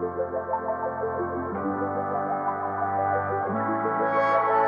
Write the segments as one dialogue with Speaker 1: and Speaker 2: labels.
Speaker 1: Thank you.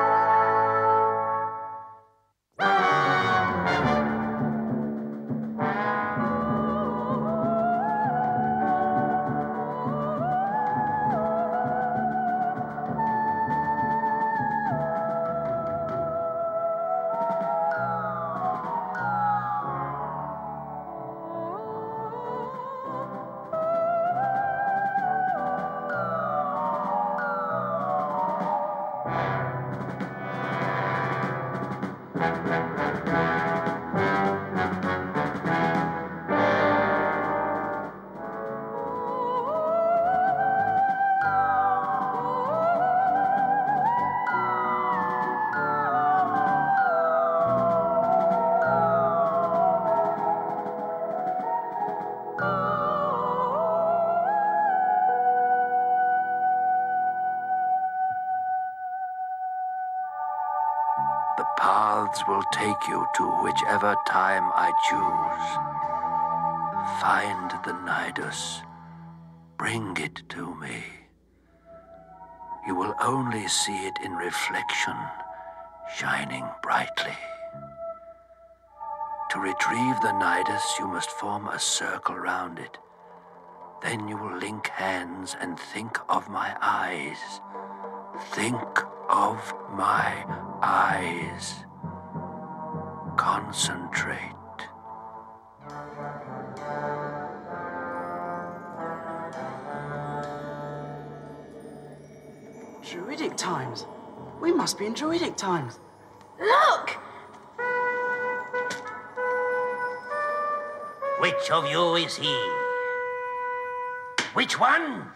Speaker 1: Paths will take you to whichever time I choose. Find the Nidus. Bring it to me. You will only see it in reflection, shining brightly. To retrieve the Nidus, you must form a circle round it. Then you will link hands and think of my eyes. Think of my eyes. Concentrate.
Speaker 2: Druidic times. We must be in Druidic times.
Speaker 3: Look!
Speaker 4: Which of you is he? Which one?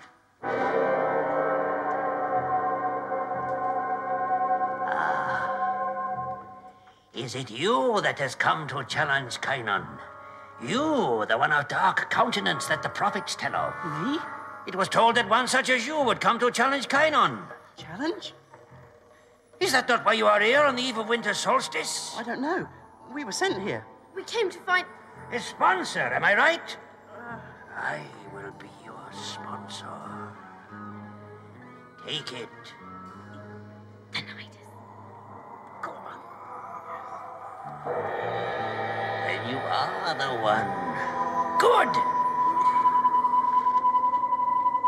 Speaker 4: Is it you that has come to challenge Kynon? You, the one of dark countenance that the prophets tell of.
Speaker 2: Me?
Speaker 4: It was told that one such as you would come to challenge Kynon.
Speaker 2: Challenge?
Speaker 4: Is that not why you are here on the eve of winter solstice?
Speaker 2: I don't know. We were sent here.
Speaker 3: We came to find.
Speaker 4: A sponsor, am I right? I will be your sponsor. Take it. Then you are the one. Good!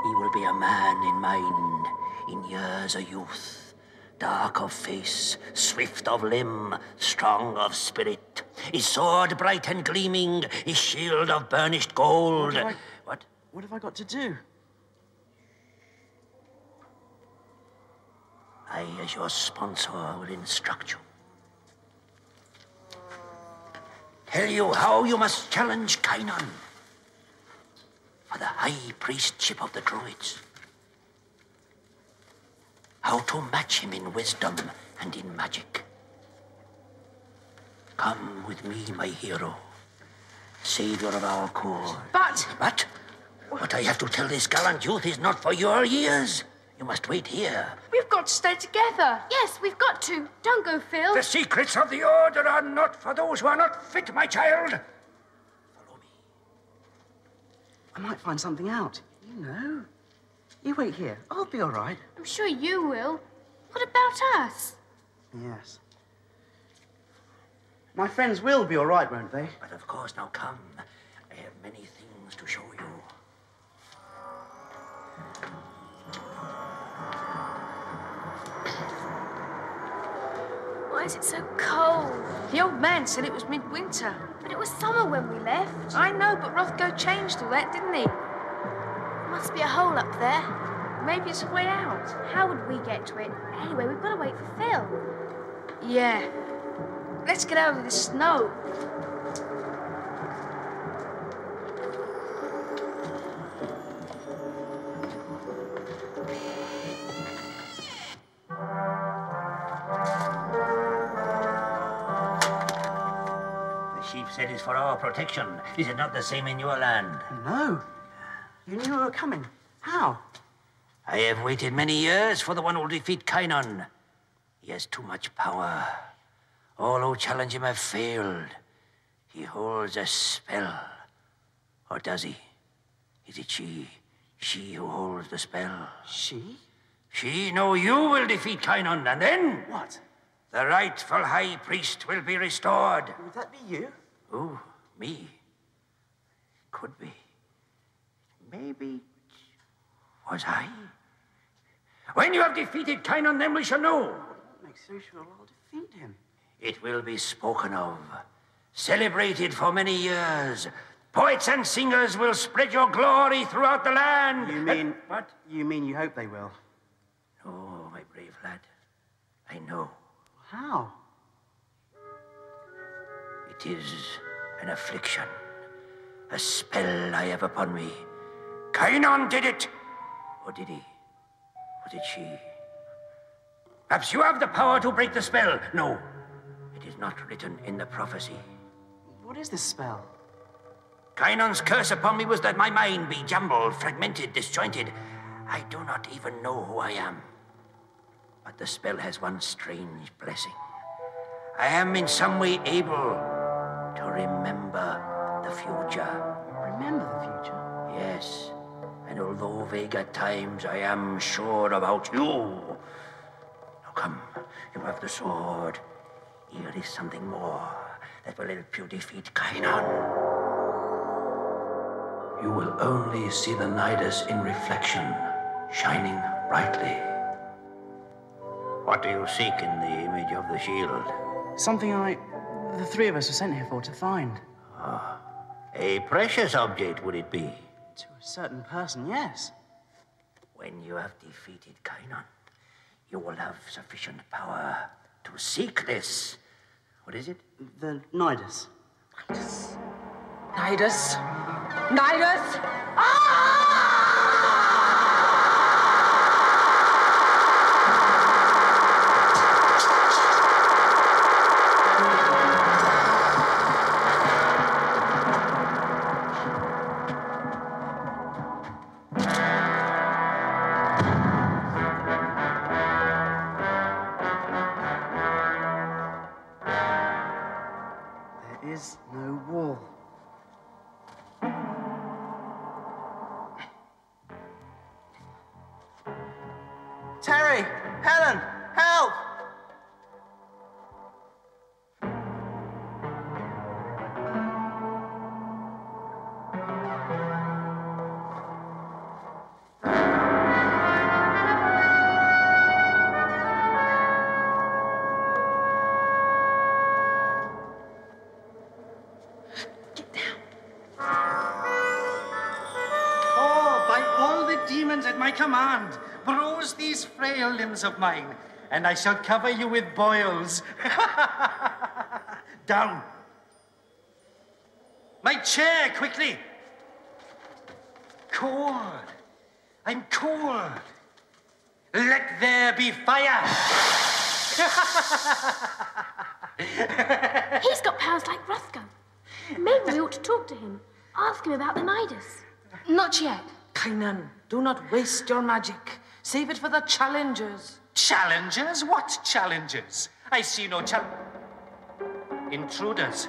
Speaker 4: He will be a man in mind, in years a youth. Dark of face, swift of limb, strong of spirit. His sword bright and gleaming, his shield of burnished gold.
Speaker 2: What I-
Speaker 4: What?
Speaker 2: What have I got to do?
Speaker 4: I, as your sponsor, will instruct you. Tell you how you must challenge Kainon for the high priestship of the Druids. How to match him in wisdom and in magic. Come with me, my hero, savior of our cause.
Speaker 3: But
Speaker 4: What? What I have to tell this gallant youth is not for your ears. You must wait here.
Speaker 3: we've got to stay together. Yes, we've got to. Don't go, Phil.
Speaker 4: The secrets of the Order are not for those who are not fit, my child. Follow me.
Speaker 2: I might find something out. You know. You wait here. I'll be all right.
Speaker 3: I'm sure you will. What about us?
Speaker 2: Yes. My friends will be all right, won't they?
Speaker 4: But of course, now come. I have many things to show you.
Speaker 3: Why is it so cold?
Speaker 5: The old man said it was midwinter.
Speaker 3: But it was summer when we left.
Speaker 5: I know, but Rothgo changed all that, didn't he?
Speaker 3: Must be a hole up there.
Speaker 5: Maybe it's a way out.
Speaker 3: How would we get to it? Anyway, we've got to wait for Phil.
Speaker 5: Yeah. Let's get over this snow.
Speaker 4: For our protection. Is it not the same in your land?
Speaker 2: No. You knew we were coming. How?
Speaker 4: I have waited many years for the one who will defeat Kynon. He has too much power. All who challenge him have failed. He holds a spell. Or does he? Is it she? She who holds the spell.
Speaker 2: She?
Speaker 4: She No, you will defeat Kynon, and then
Speaker 2: What?
Speaker 4: the rightful high priest will be restored.
Speaker 2: Would that be you?
Speaker 4: Oh, me? Could be. Maybe was I? When you have defeated Kynon, then we shall know.
Speaker 2: What makes you sure I'll defeat him?
Speaker 4: It will be spoken of, celebrated for many years. Poets and singers will spread your glory throughout the land.
Speaker 2: You mean...
Speaker 4: What?
Speaker 2: You mean you hope they will?
Speaker 4: Oh, my brave lad. I know.
Speaker 2: How?
Speaker 4: It is an affliction, a spell I have upon me. Kynon did it! Or did he? Or did she? Perhaps you have the power to break the spell. No, it is not written in the prophecy.
Speaker 2: What is this spell?
Speaker 4: Kynon's curse upon me was that my mind be jumbled, fragmented, disjointed. I do not even know who I am. But the spell has one strange blessing. I am in some way able to remember the future.
Speaker 2: Remember the future?
Speaker 4: Yes, and although vague at times, I am sure about you. Now come, you have the sword. Here is something more that will help you defeat Kynon.
Speaker 6: You will only see the Nidus in reflection, shining brightly.
Speaker 4: What do you seek in the image of the shield?
Speaker 2: Something I... the three of us were sent here for to find.
Speaker 4: Ah, A precious object, would it be?
Speaker 2: To a certain person, yes.
Speaker 4: When you have defeated Kynon, you will have sufficient power to seek this. What is it?
Speaker 2: The Nidus.
Speaker 7: Nidus. Nidus. Nidus.
Speaker 2: There is no wall.
Speaker 8: Frail of mine, and I shall cover you with boils. Down. My chair, quickly. Cool. I'm cool. Let there be fire.
Speaker 3: He's got powers like Rothgo. Maybe we ought to talk to him. Ask him about the Nidus.
Speaker 5: Not yet.
Speaker 7: Kynon, do not waste your magic. Save it for the challengers.
Speaker 8: Challengers? What challengers? I see no chal. Intruders.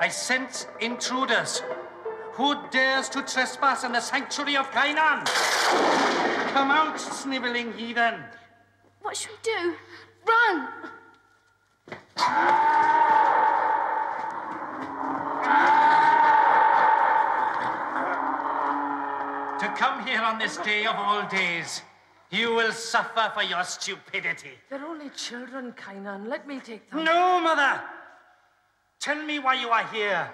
Speaker 8: I sense intruders. Who dares to trespass in the sanctuary of Kynon? Come out, sniveling heathen.
Speaker 3: What should we do? Run!
Speaker 8: To come here on this day of all days, you will suffer for your stupidity.
Speaker 7: They're only children, Kynon. Let me take them.
Speaker 8: No, mother. Tell me why you are here,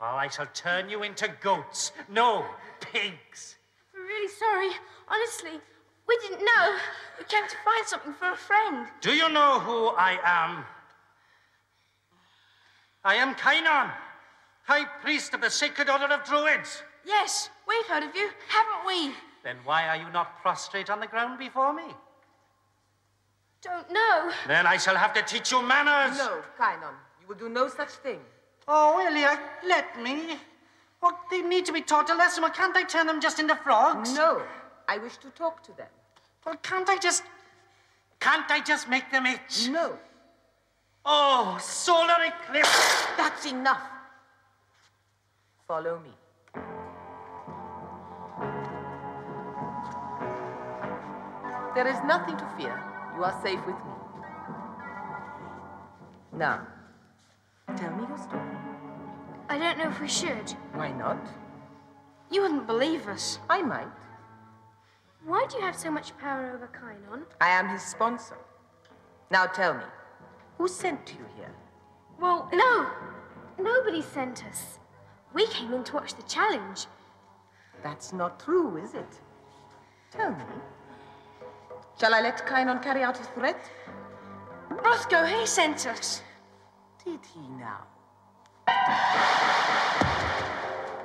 Speaker 8: or I shall turn you into goats. No, pigs.
Speaker 3: We're really sorry. Honestly, we didn't know.
Speaker 5: We came to find something for a friend.
Speaker 8: Do you know who I am? I am Kynon, High Priest of the Sacred Order of Druids.
Speaker 5: Yes, we've heard of you, haven't we?
Speaker 8: Then why are you not prostrate on the ground before me?
Speaker 3: Don't know.
Speaker 8: Then I shall have to teach you manners.
Speaker 7: No, Kynon. You will do no such thing.
Speaker 8: Oh, Ilya, let me. Oh, they need to be taught a lesson. Well, can't I turn them just into frogs?
Speaker 7: No. I wish to talk to them.
Speaker 8: Well, can't I just. Can't I just make them itch?
Speaker 7: No.
Speaker 8: Oh, solar eclipse!
Speaker 7: That's enough. Follow me. There is nothing to fear. You are safe with me. Now, tell me your story.
Speaker 3: I don't know if we should.
Speaker 7: Why not?
Speaker 9: You wouldn't believe us.
Speaker 7: I might.
Speaker 3: Why do you have so much power over Kynon?
Speaker 7: I am his sponsor. Now tell me, who sent you here?
Speaker 3: Well, no. Nobody sent us. We came in to watch the challenge.
Speaker 7: That's not true, is it? Tell me. Shall I let Kynon carry out his threat?
Speaker 9: Rothgo, he sent us.
Speaker 7: Did he now?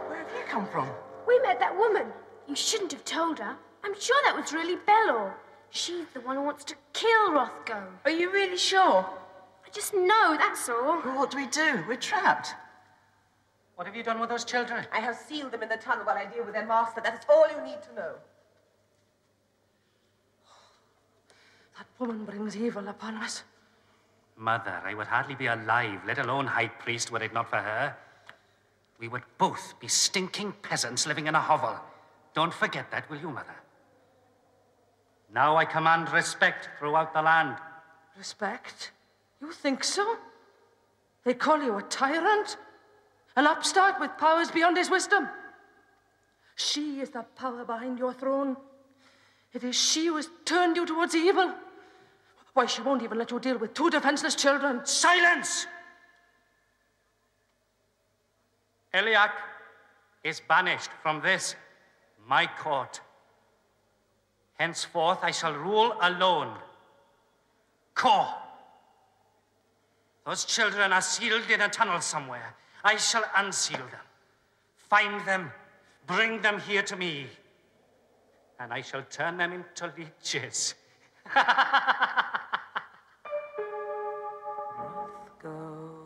Speaker 2: Where have you come from?
Speaker 3: We met that woman. You shouldn't have told her. I'm sure that was really Belor. She's the one who wants to kill Rothgo.
Speaker 9: Are you really sure?
Speaker 3: I just know, that's all.
Speaker 2: Well, what do we do? We're trapped.
Speaker 8: What have you done with those children?
Speaker 7: I have sealed them in the tunnel while I deal with their master. That is all you need to know.
Speaker 9: That woman brings evil upon us.
Speaker 8: Mother, I would hardly be alive, let alone high priest, were it not for her. We would both be stinking peasants living in a hovel. Don't forget that, will you, Mother? Now I command respect throughout the land.
Speaker 9: Respect? You think so? They call you a tyrant? An upstart with powers beyond his wisdom? She is the power behind your throne. It is she who has turned you towards evil. Why, she won't even let you deal with two defenseless children.
Speaker 8: Silence! Eliak is banished from this, my court. Henceforth, I shall rule alone. Kor. Those children are sealed in a tunnel somewhere. I shall unseal them, find them, bring them here to me, and I shall turn them into leeches.
Speaker 7: Rothgo.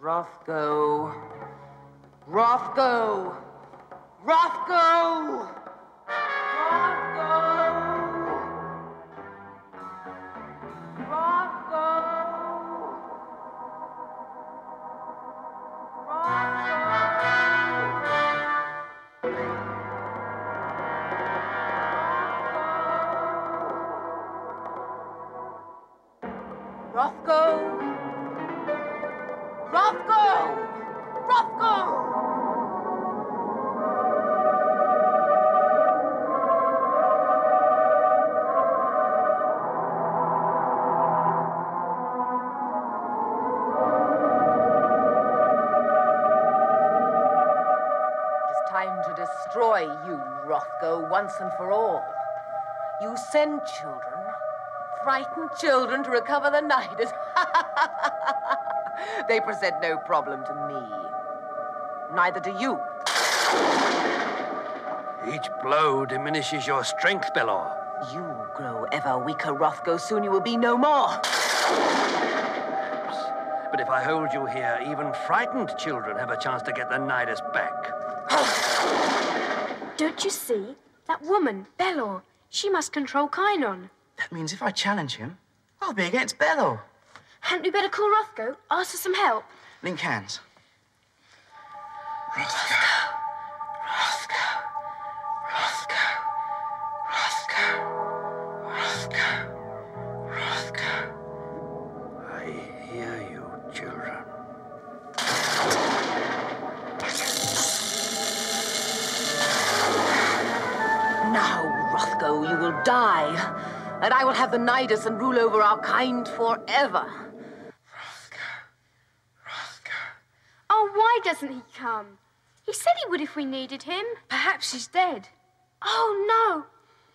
Speaker 7: Rothgo. Rothgo. Rothgo. Once and for all. You send children, frightened children, to recover the Nidus. they present no problem to me. Neither do you.
Speaker 4: Each blow diminishes your strength, Belor.
Speaker 7: You grow ever weaker, Rothgo. Soon you will be no more.
Speaker 4: But if I hold you here, even frightened children have a chance to get the Nidus back.
Speaker 3: Don't you see? That woman, Belor, she must control Kynon.
Speaker 2: That means if I challenge him, I'll be against Belor.
Speaker 3: Hadn't we better call Rothgo, Ask for some help.
Speaker 2: Link hands. Rothgo. Rothgo. Rothgo. Rothgo. Rothgo.
Speaker 7: Die, and I will have the Nidus and rule over our kind forever.
Speaker 3: Oh, why doesn't he come? He said he would if we needed him.
Speaker 9: Perhaps he's dead.
Speaker 3: Oh, no.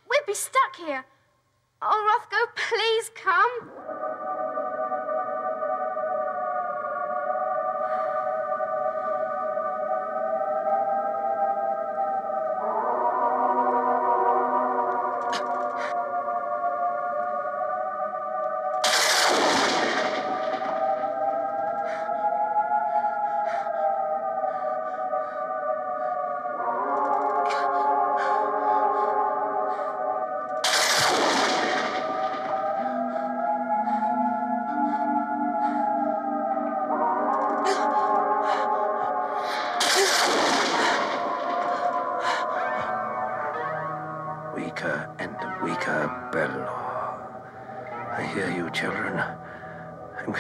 Speaker 3: We'd be stuck here. Oh, Rothgo, please come.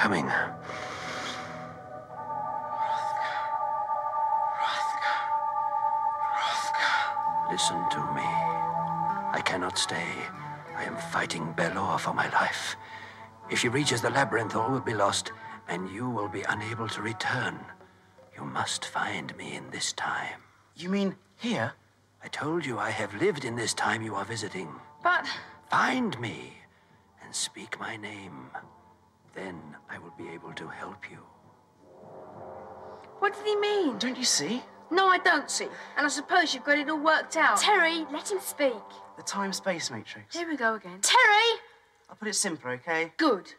Speaker 4: Coming. Listen to me. I cannot stay. I am fighting Belor for my life. If she reaches the labyrinth, all will be lost, and you will be unable to return. You must find me in this time.
Speaker 2: You mean here?
Speaker 4: I told you I have lived in this time you are visiting.
Speaker 9: But
Speaker 4: Find me and speak my name. Then I will be able to help you.
Speaker 9: what did he mean?
Speaker 2: Don't you see?
Speaker 5: No, I don't see. And I suppose you've got it all worked out.
Speaker 3: Terry, let him speak.
Speaker 2: The time-space matrix.
Speaker 5: Here we go again.
Speaker 3: Terry!
Speaker 2: I'll put it simpler, okay?
Speaker 5: Good.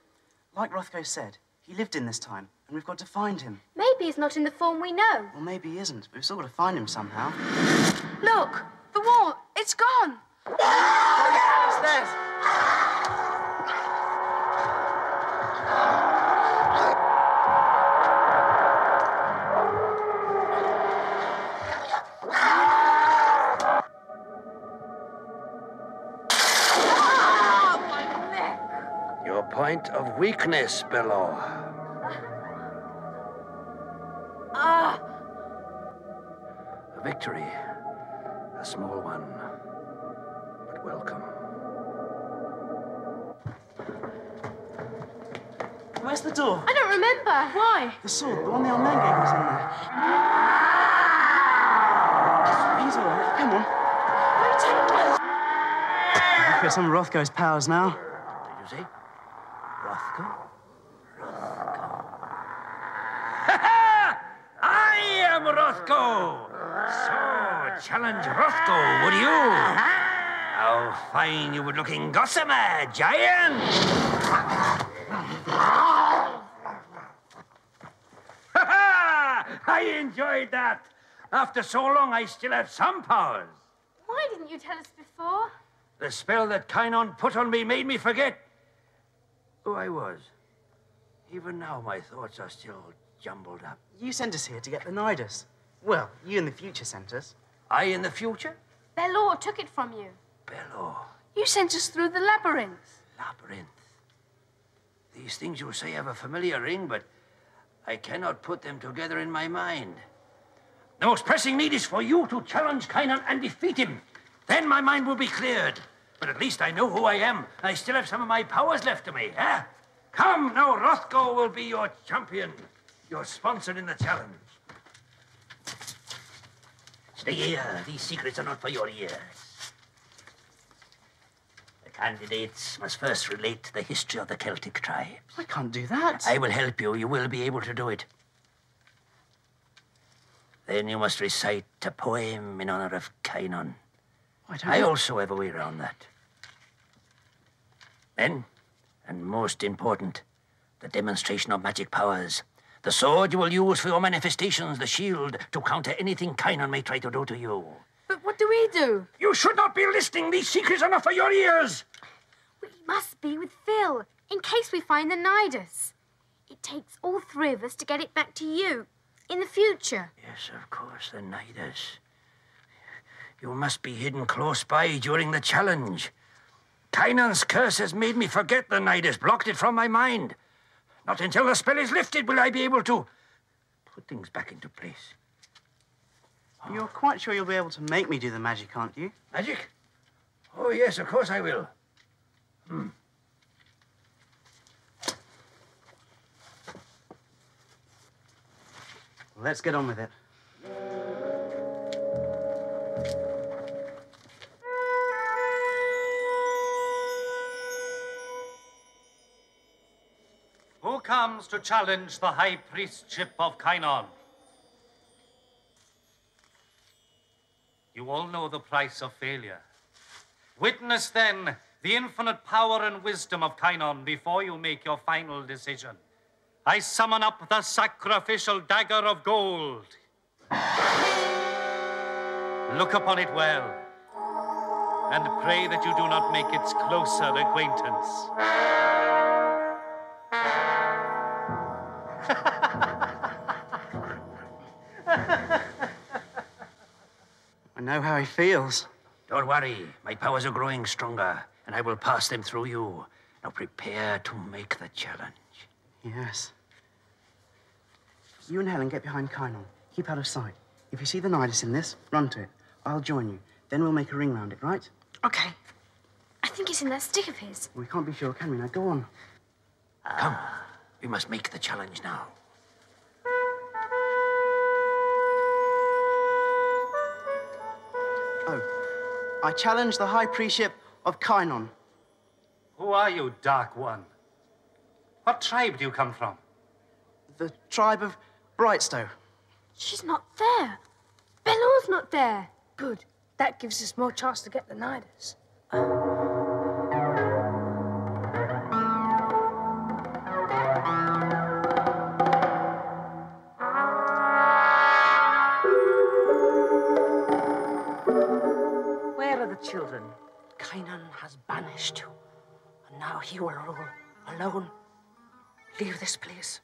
Speaker 2: Like Rothgo said, he lived in this time, and we've got to find him.
Speaker 3: Maybe he's not in the form we know.
Speaker 2: Well, maybe he isn't, but we've still got to find him somehow.
Speaker 5: Look, the wall, it's gone.
Speaker 2: Upstairs!
Speaker 4: Your point of weakness, below.
Speaker 3: Ah!
Speaker 4: A victory. A small one. But welcome.
Speaker 2: Where's the door?
Speaker 3: I don't remember. Why?
Speaker 2: The sword, the one the old man gave us in there. He's all right. Come on. Look at some of Rothgo's powers now.
Speaker 4: Did you see? Rothgo? I am Rothgo! So, challenge Rothgo, would you? How fine you would look in Gossamer, giant! Ha ha! I enjoyed that. After so long, I still have some powers.
Speaker 3: Why didn't you tell us before?
Speaker 4: The spell that Kynon put on me made me forget who I was. Even now, my thoughts are still jumbled up.
Speaker 2: You sent us here to get the Nidus. Well, you in the future sent us.
Speaker 4: I in the future?
Speaker 3: Belor took it from you.
Speaker 4: Belor,
Speaker 5: You sent us through the labyrinth.
Speaker 4: labyrinth. These things you say have a familiar ring, but I cannot put them together in my mind. The most pressing need is for you to challenge Kynon and defeat him. Then my mind will be cleared. But at least I know who I am. I still have some of my powers left to me, eh? Come, now Rothgo will be your champion, your sponsor in the challenge. Stay here. These secrets are not for your ears. Candidates must first relate the history of the Celtic tribes.
Speaker 2: I can't do that.
Speaker 4: I will help you. You will be able to do it. Then you must recite a poem in honor of Kynon.
Speaker 2: I don't
Speaker 4: I
Speaker 2: know.
Speaker 4: also have a way around that. Then, and most important, the demonstration of magic powers. The sword you will use for your manifestations, the shield to counter anything Kynon may try to do to you.
Speaker 5: What do we do?
Speaker 4: You should not be listening. These secrets are not for your ears.
Speaker 3: We must be with Phil, in case we find the Nidus. It takes all three of us to get it back to you, in the future.
Speaker 4: Yes, of course, the Nidus. You must be hidden close by during the challenge. Kynon's curse has made me forget the Nidus, blocked it from my mind. Not until the spell is lifted will I be able to put things back into place.
Speaker 2: You're quite sure you'll be able to make me do the magic, aren't you?
Speaker 4: Magic? Oh, yes, of course I will. Hmm.
Speaker 2: Let's get on with it.
Speaker 8: Who comes to challenge the high priestship of Kynon? You all know the price of failure. Witness then the infinite power and wisdom of Kynon before you make your final decision. I summon up the sacrificial dagger of gold. Look upon it well, and pray that you do not make its closer acquaintance.
Speaker 2: Know how he feels.
Speaker 4: Don't worry, my powers are growing stronger. and I will pass them through you. Now prepare to make the challenge.
Speaker 2: Yes. You and Helen get behind Kynon. Keep out of sight. If you see the Nidus in this, run to it. I'll join you. Then we'll make a ring round it, right?
Speaker 3: Okay. I think it's in that stick of his.
Speaker 2: We can't be sure, can we? Now go on.
Speaker 4: Come, we must make the challenge now.
Speaker 2: Oh, I challenge the High Priestship of Kynon.
Speaker 8: Who are you, Dark One? What tribe do you come from?
Speaker 2: The tribe of Brightstow.
Speaker 3: She's not there. Belor's not there.
Speaker 5: Good. That gives us more chance to get the Nidus.
Speaker 7: Where
Speaker 5: he will rule alone. Leave this place.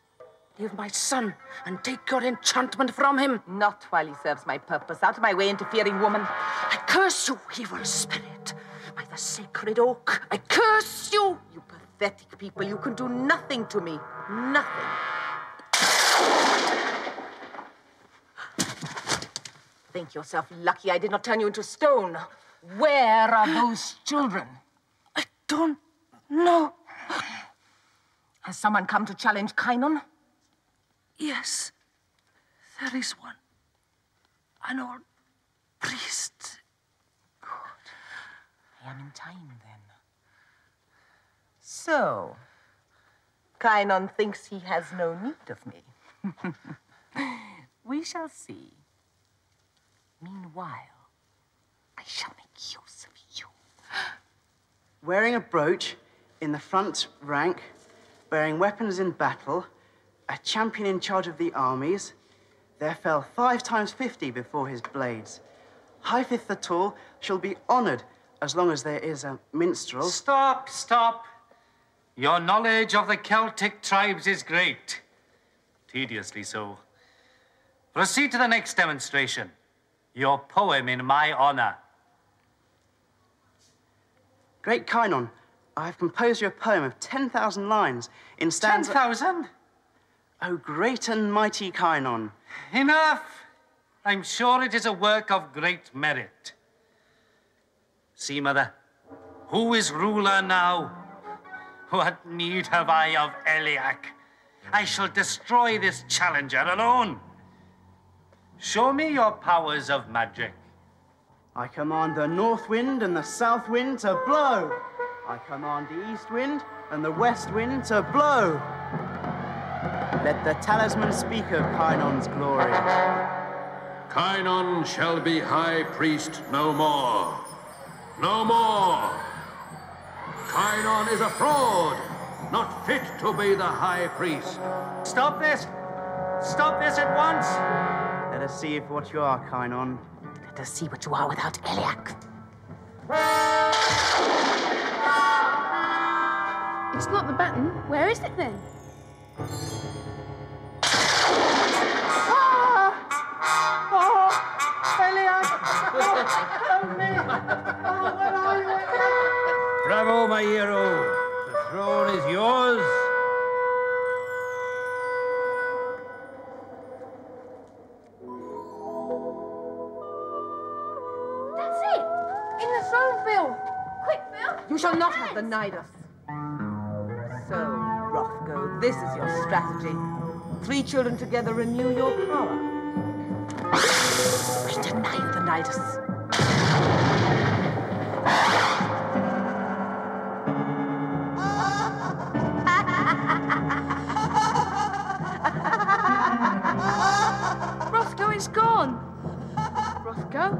Speaker 5: Leave my son and take your enchantment from him.
Speaker 7: Not while he serves my purpose. Out of my way, interfering woman.
Speaker 5: I curse you, evil spirit. By the sacred oak, I curse you.
Speaker 7: You pathetic people, you can do nothing to me. Nothing. Think yourself lucky I did not turn you into stone. Where are those children?
Speaker 5: I don't know.
Speaker 7: Has someone come to challenge Kynon?
Speaker 5: Yes, there is one. An old priest. Good.
Speaker 7: I am in time then. So, Kynon thinks he has no need of me. we shall see. Meanwhile, I shall make use of you.
Speaker 2: Wearing a brooch in the front rank, bearing weapons in battle, a champion in charge of the armies, there fell five times fifty before his blades. Hyphith the Tall shall be honored as long as there is a minstrel.
Speaker 8: Stop, stop. Your knowledge of the Celtic tribes is great. Tediously so. Proceed to the next demonstration. Your poem in my honor.
Speaker 2: Great Kynon, I have composed you a poem of 10,000 lines in stanza.
Speaker 8: 10,000?
Speaker 2: Oh, great and mighty Kynon.
Speaker 8: Enough! I'm sure it is a work of great merit. See, Mother, who is ruler now? What need have I of Eliak? I shall destroy this challenger alone. Show me your powers of magic.
Speaker 2: I command the north wind and the south wind to blow. I command the east wind and the west wind to blow. Let the talisman speak of Kynon's glory.
Speaker 10: Kynon shall be high priest no more. No more. Kynon is a fraud, not fit to be the high priest.
Speaker 8: Stop this! Stop this at once!
Speaker 2: Let us see if what you are, Kynon.
Speaker 7: Let us see what you are without Eliak.
Speaker 3: It's not the button. Where is it then? Ah! Ah!
Speaker 10: Ah, Bravo, my hero. The throne is yours.
Speaker 3: That's it. In the throne, Phil. Quick, Phil.
Speaker 7: You shall not have the Nidus. This is your strategy. Three children together renew your power. We deny Nidus.
Speaker 5: Rothgo is gone. Rothgo?